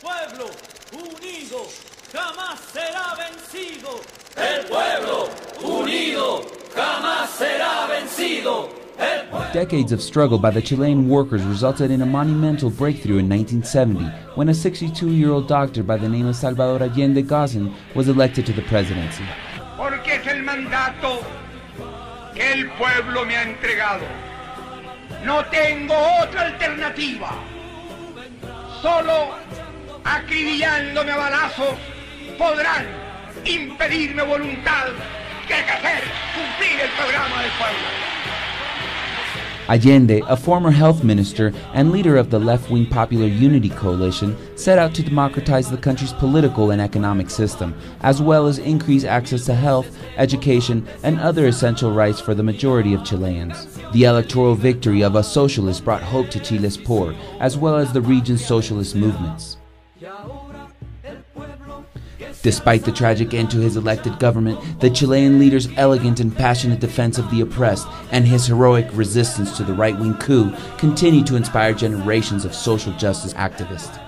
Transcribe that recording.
pueblo unido jamás será vencido. El pueblo unido jamás será vencido. Decades of struggle by the Chilean workers resulted in a monumental breakthrough in 1970 when a 62 year old doctor by the name of Salvador Allende Gossens was elected to the presidency. Porque es el mandato que el pueblo me ha entregado. No tengo otra alternativa. Solo acribillándome a balazos podrán impedirme voluntad que hacer cumplir el programa del pueblo. Allende, a former health minister and leader of the left wing Popular Unity Coalition, set out to democratize the country's political and economic system, as well as increase access to health, education, and other essential rights for the majority of Chileans. The electoral victory of a socialist brought hope to Chile's poor, as well as the region's socialist movements. Despite the tragic end to his elected government, the Chilean leader's elegant and passionate defense of the oppressed and his heroic resistance to the right wing coup continue to inspire generations of social justice activists.